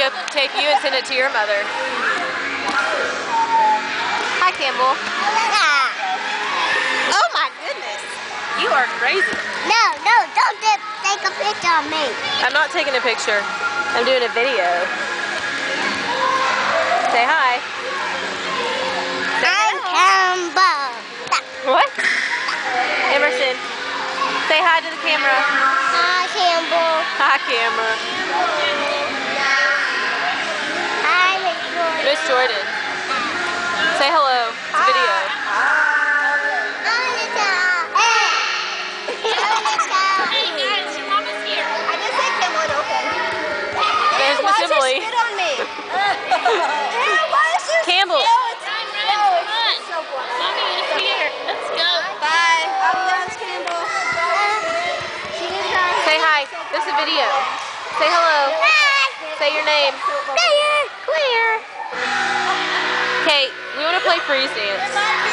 videotape you and send it to your mother. Hi, Campbell. Oh my goodness. You are crazy. No, no, don't take a picture of me. I'm not taking a picture. I'm doing a video. Say hi. I'm Campbell. What? Emerson, say hi to the camera. Hi, Campbell. Hi, camera. Jordan. Say hello. It's a video. Annika. Hey. Annika. Hey guys, your mama's here. I just said Campbell, okay. There's Miss Emily. on me. why is this? Campbell. Time runs, come on. Mommy is here. Let's go. Bye. Adios, Campbell. She did her. Say hi. This is a video. Say hello. Hi. Say your name. Play freeze dance.